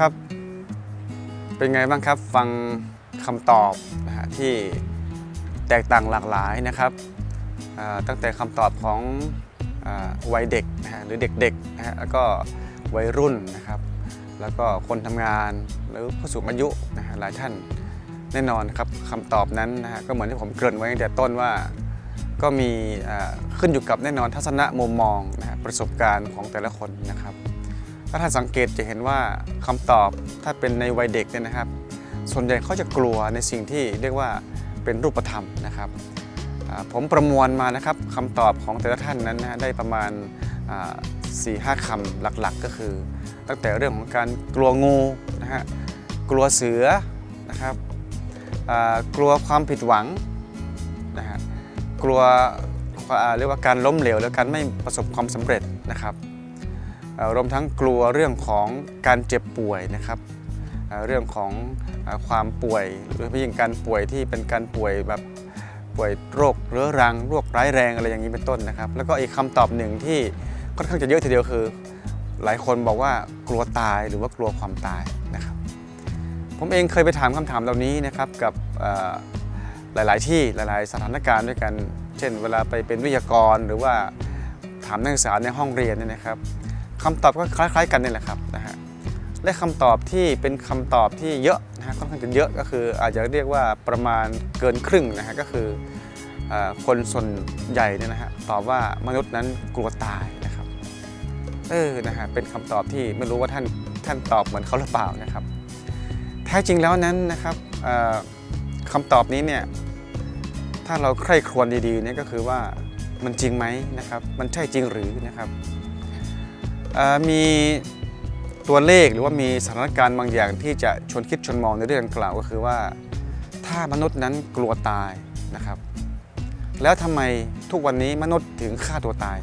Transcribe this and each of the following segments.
ครับ เป็นไงบ้างครับฟังคำตอบนะฮะที่แตกต่างหลากหลายนะครับตั้งแต่คำตอบของอวัยเด็กนะฮะหรือเด็กๆนะฮะแล้วก็วัยรุ่นนะครับ แล้วก็คนทำงานหรือผู้สูงอายุนะฮะหลายท่านแน่นอนครับคำตอบนั้นนะฮะก็เหมือนที่ผมเกริ่นไว้ตั้งแต่ต้นว่าก็มีขึ้นอยู่กับแน่นอนทัศนะมุมมองนะฮะประสบการณ์ของแต่ละคนนะครับ ถ้าท่านสังเกตจะเห็นว่าคำตอบถ้าเป็นในวัยเด็กเนี่ยนะครับ ส่วนใหญ่เขาจะกลัวในสิ่งที่เรียกว่าเป็นรูปธรรมนะครับ ผมประมวลมานะครับคำตอบของแต่ละท่านนั้นนะได้ประมาณ4ี่ห้าคำหลักๆ ก็คือ ตั้งแต่เรื่องของการกลัวงูนะฮะกลัวเสือนะครับกลัวความผิดหวังนะฮะกลัวเรียกว่าการล้มเหลวและการไม่ประสบความสำเร็จนะครับ รวมทั้งกลัวเรื่องของการเจ็บป่วยนะครับ เรื่องของความป่วยหรือยิ่งการป่วยที่เป็นการป่วยแบบป่วยโรคเรื้อรังโรคร้ายแรงอะไรอย่างนี้เป็นต้นนะครับ แล้วก็อีกคำตอบหนึ่งที่ค่อนข้างจะเยอะทีเดียวคือ หลายคนบอกว่ากลัวตายหรือว่ากลัวความตายนะครับ ผมเองเคยไปถามคำถามเหล่านี้นะครับกับหลาย ๆ ที่หลาย ๆ สถานการณ์ด้วยกัน เช่น เวลาไปเป็นวิทยากรหรือว่าถามนักศึกษาในห้องเรียนเนี่ยนะครับ คำตอบก็คล้าย ๆ กันนี่แหละครับนะฮะและคำตอบที่เป็นคำตอบที่เยอะนะฮะค่อนข้างจะเยอะก็คืออาจจะเรียกว่าประมาณเกินครึ่งนะฮะก็คืออคนส่วนใหญ่เนี่ยนะฮะตอบว่ามนุษย์นั้นกลัวตายนะครับเออนะฮะเป็นคำตอบที่ไม่รู้ว่าท่านท่านตอบเหมือนเขาหรือเปล่านะครับ แท้จริงแล้วนั้นนะครับคำตอบนี้เนี่ยถ้าเราใคร่ครวญดีๆเนี่ยก็คือว่ามันจริงไหมนะครับ มันใช่จริงหรือนะครับ มีตัวเลขหรือว่ามีสถานการณ์บางอย่างที่จะชวนคิดชวนมองในเรื่องดังกล่าวก็คือว่า ถ้ามนุษย์นั้นกลัวตายนะครับ แล้วทำไมทุกวันนี้มนุษย์ถึงฆ่าตัวตาย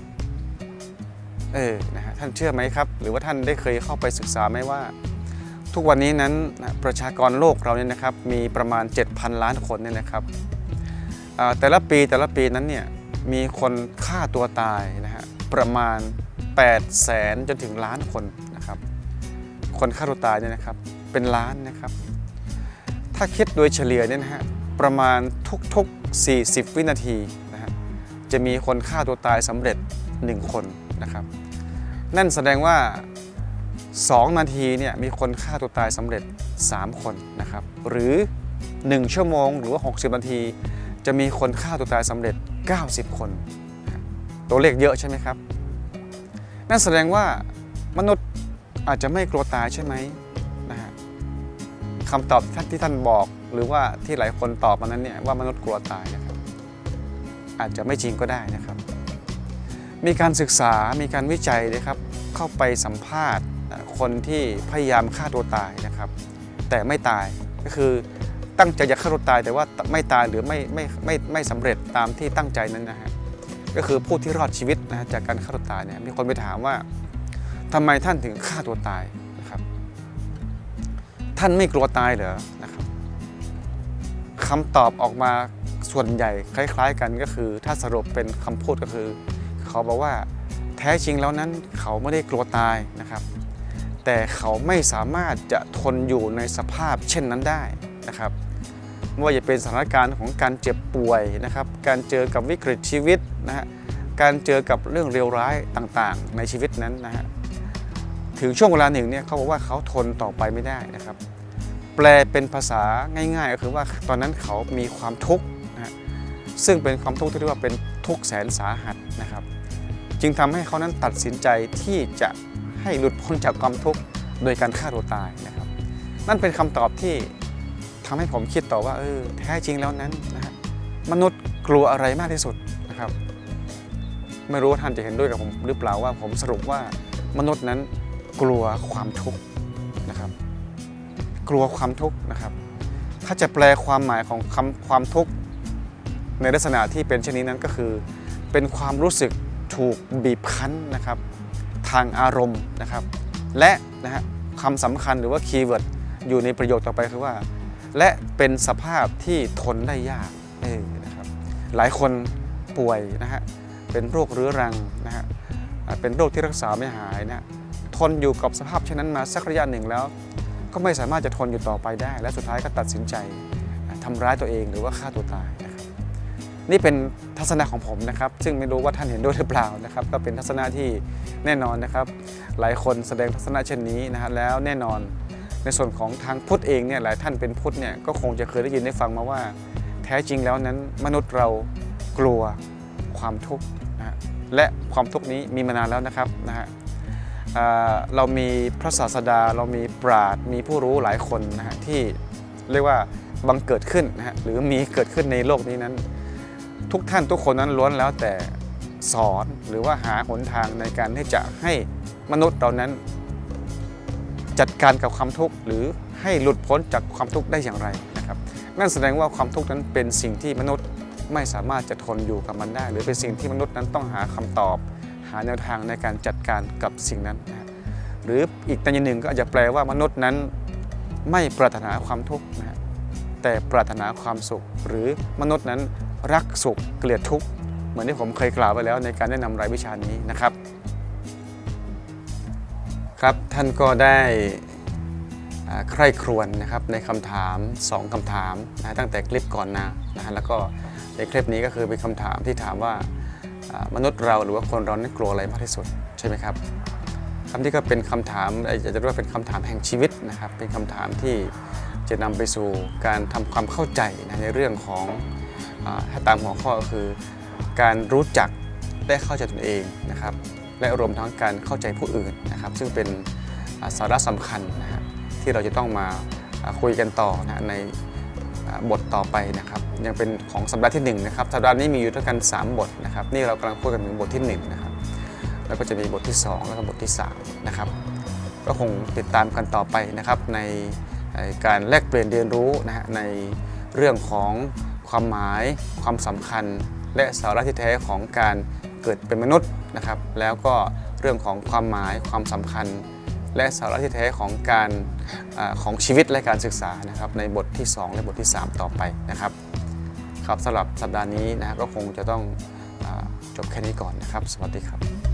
เออนะฮะท่านเชื่อไหมครับ หรือว่าท่านได้เคยเข้าไปศึกษาไหมว่า ทุกวันนี้นั้นประชากรโลกเราเนี่ยนะครับมีประมาณ 7,000 ล้านคนเนี่ยนะครับแต่ละปีแต่ละปีนั้นเนี่ยมีคนฆ่าตัวตายนะฮะประมาณ 8แสนจนถึงล้านคนนะครับ คนฆ่าตัวตายเนี่ยนะครับเป็นล้านนะครับ ถ้าคิดโดยเฉลี่ยเนี่ยนะฮะประมาณทุกๆ 40 วินาทีนะฮะจะมีคนฆ่าตัวตายสำเร็จ 1 คนนะครับ นั่นแสดงว่า 2 นาทีเนี่ยมีคนฆ่าตัวตายสำเร็จ 3 คนนะครับ หรือ 1 ชั่วโมงหรือว่า 60 นาที จะมีคนฆ่าตัวตายสำเร็จ 90 คน ตัวเลขเยอะใช่ไหมครับ นั่นแสดงว่ามนุษย์อาจจะไม่กลัวตายใช่ไหมนะฮะคำตอบที่ท่านบอกหรือว่าที่หลายคนตอบมานั้นเนี่ยว่ามนุษย์กลัวตายนะครับ อาจจะไม่จริงก็ได้นะครับ มีการศึกษามีการวิจัยนะครับเข้าไปสัมภาษณ์คนที่พยายามฆ่าตัวตายนะครับ แต่ไม่ตายก็คือตั้งใจจะฆ่าตัวตายแต่ว่าไม่ตายหรือไม่ไม่ไม่ไม่สำเร็จตามที่ตั้งใจนั้นนะฮะ ก็คือผู้ที่รอดชีวิตนะจากการฆ่าตัวตายเนี่ยมีคนไปถามว่าทำไมท่านถึงฆ่าตัวตายนะครับ ท่านไม่กลัวตายเหรอนะครับคำตอบออกมาส่วนใหญ่คล้ายๆกันก็คือ ถ้าสรุปเป็นคำพูดก็คือ เขาบอกว่าแท้จริงแล้วนั้นเขาไม่ได้กลัวตายนะครับ แต่เขาไม่สามารถจะทนอยู่ในสภาพเช่นนั้นได้นะครับไม่ว่าจะเป็นสถานการณ์ของการเจ็บป่วยนะครับ การเจอกับวิกฤตชีวิต นะฮะการเจอกับเรื่องเลวร้ายต่างๆ ในชีวิตนั้นนะฮะถึงช่วงเวลาหนึ่งเนี่ยเขาบอกว่าเขาทนต่อไปไม่ได้นะครับ แปลเป็นภาษาง่ายๆก็คือว่าตอนนั้นเขามีความทุกข์นะฮะซึ่งเป็นความทุกข์ที่เรียกว่าเป็นทุกข์แสนสาหัสนะครับ จึงทำให้เขานั้นตัดสินใจที่จะให้หลุดพ้นจากความทุกข์โดยการฆ่าตัวตายนะครับ นั่นเป็นคำตอบที่ทำให้ผมคิดต่อว่าเออแท้จริงแล้วนั้นนะฮะมนุษย์กลัวอะไรมากที่สุดนะครับ ไม่รู้ว่าท่านจะเห็นด้วยกับผมหรือเปล่าว่าผมสรุปว่ามนุษย์นั้นกลัวความทุกข์นะครับ กลัวความทุกข์นะครับ ถ้าจะแปลความหมายของคำความทุกข์ในลักษณะที่เป็นเช่นนี้นั้นก็คือ เป็นความรู้สึกถูกบีบคั้นนะครับ ทางอารมณ์นะครับ และนะฮะคำสำคัญหรือว่าคีย์เวิร์ดอยู่ในประโยคต่อไปคือว่า และเป็นสภาพที่ทนได้ยากนะครับ หลายคนป่วยนะฮะ เป็นโรคเรื้อรังนะฮะเป็นโรคที่รักษาไม่หายนะทนอยู่กับสภาพเช่นนั้นมาสักระยะหนึ่งแล้ว ก็ไม่สามารถจะทนอยู่ต่อไปได้ และสุดท้ายก็ตัดสินใจอ่าทำร้ายตัวเองหรือว่าฆ่าตัวตายนะครับนี่เป็นทัศนะของผมนะครับ ซึ่งไม่รู้ว่าท่านเห็นด้วยหรือเปล่านะครับ ก็เป็นทัศนะที่แน่นอนนะครับ หลายคนแสดงทัศนะเช่นนี้นะฮะแล้วแน่นอนในส่วนของทางพุทธเองเนี่ยหลายท่านเป็นพุทธเนี่ยก็คงจะเคยได้ยินได้ฟังมาว่า แท้จริงแล้วนั้นมนุษย์เรากลัวความทุกข์ และความทุกข์นี้มีมานานแล้วนะครับนะฮะเรามีพระศาสดา เรามีปราดมีผู้รู้หลายคนนะฮะที่เรียกว่าบังเกิดขึ้นนะฮะหรือมีเกิดขึ้นในโลกนี้นั้น ทุกท่านทุกคนนั้นล้วนแล้วแต่สอนหรือว่าหาหนทางในการที่จะให้มนุษย์เรานั้น จัดการกับความทุกข์หรือให้หลุดพ้นจากความทุกข์ได้อย่างไรนะครับ นั่นแสดงว่าความทุกข์นั้นเป็นสิ่งที่มนุษย์ ไม่สามารถจะทนอยู่กับมันได้ หรือเป็นสิ่งที่มนุษย์นั้นต้องหาคำตอบ หาแนวทางในการจัดการกับสิ่งนั้นนะหรืออีกในยหนึ่งก็อาจจะแปลว่ามนุษย์นั้นไม่ปรารถนาความทุกข์นะแต่ปรารถนาความสุข หรือมนุษย์นั้นรักสุขเกลียดทุกข์เหมือนที่ผมเคยกล่าวไปแล้วในการแนะนำรายวิชานี้นะครับ ครับท่านก็ได้ ใคร่ครวญนะครับในคำถาม 2คำถามนะตั้งแต่คลิปก่อนหนะนะฮะแล้วก็ในคลิปนี้ก็คือเป็นคำถามที่ถามว่ามนุษย์เราหรือว่าคนเรานั้นกลัวอะไรมากที่สุดใช่ไหมครับคำที่ก็เป็นคำถามอาจจะเรียกว่าเป็นคำถามแห่งชีวิตนะครับเป็นคำถามที่จะนำไปสู่การทำความเข้าใจนะในเรื่องของอาถ้าตามหัวข้อก็คือ การรู้จักได้เข้าใจตนเองนะครับและรวมทั้งการเข้าใจผู้อื่นนะครับซึ่งเป็นสาระสำคัญนะฮะ ที่เราจะต้องมาคุยกันต่อนะในบทต่อไปนะครับ ยังเป็นของสัปดาห์ที่1นะครับสัปดาห์นี้มีอยู่ด้วยกัน 3 บทนะครับ นี่เรากำลังพูดกันถึงบทที่1นะครับแล้วก็จะมีบทที่ 2 แล้วก็บทที่3นะครับก็คงติดตามกันต่อไปนะครับในการแลกเปลี่ยนเรียนรู้นะฮะในเรื่องของความหมาย ความสำคัญ และสาระที่แท้ของการเกิดเป็นมนุษย์นะครับ แล้วก็เรื่องของความหมายความสำคัญ และสาระที่แท้ของการอของชีวิตและการศึกษานะครับในบทที่ 2 และบทที่ 3 ต่อไปนะครับครับสำหรับสัปดาห์นี้นะก็คงจะต้องอจบแค่นี้ก่อนนะครับ สวัสดีครับ